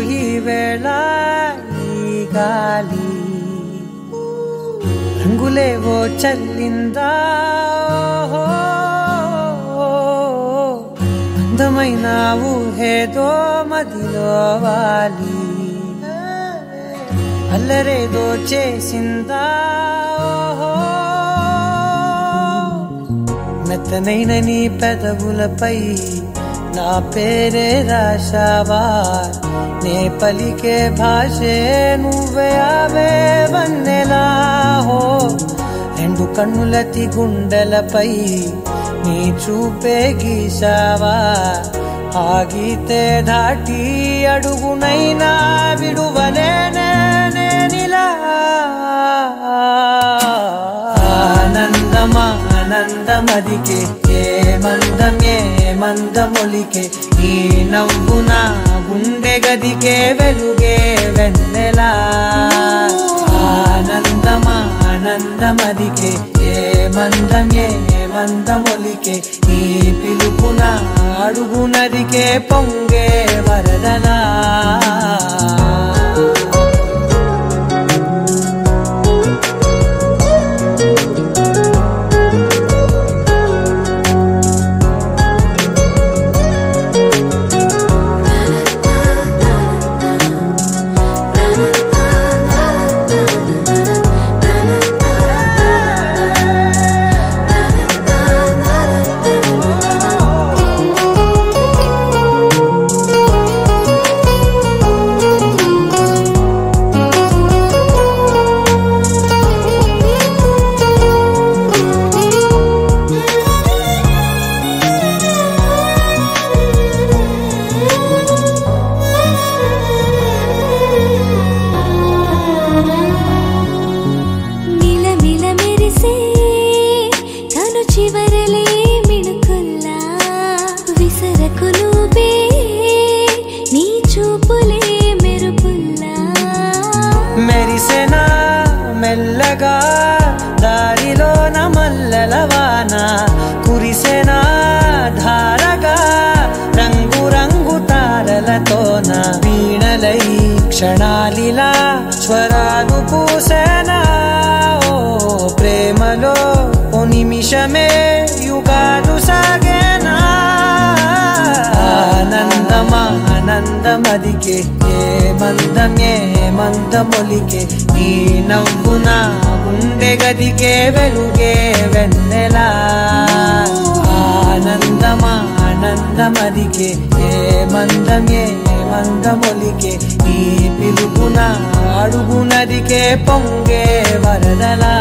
ఈ వేళ ఈ గాలి. రంగులేవో చల్లిందా? అందమైన ఊహేదో మదిలో వాలి. అల్లరేదో చేసిందా? మెత్తనైన నీ పెదవులపై నా పేరే రాశావా నే పలికే భాషే నువ్వే అవే వన్నెలా హో. రెండు కన్నులతి గుండెలపై నీ చూపే గీశావా. ఆగితే దాటి అడుగునైనా విడువలేనే ఆనందమదికే ఏ మందమే ఏ మందమొలికే ఈ నవ్వున గుండె గదికే వెలుగే వెన్నెలా. ఆనందమా ఆనందమదికే ఏ మందమే ఏ మందమొలికే ఈ పిలుపున అడుగునదికే పొంగే వరదనా. మెరిసెనా మెల్లగా దారిలోన మల్లెలవాన కురిసెనా? ధారగా రంగు రంగు తారలతోన వీణలై క్షణాలిలా స్వరాలు పూసేనా? ఓ ప్రేమలో ఓ నిమిషమే యుగాలు సా ఆనందమదికే ఏ మందం ఏ మందమొలికే ఈ నవ్వున గుండె గదికే వెలుగే వెన్నెలా. ఆనందం ఆనందమదికే ఏ మందం ఏ మందమొలికే నీ పిలుపున అడుగునదికే పొంగే వరదలా.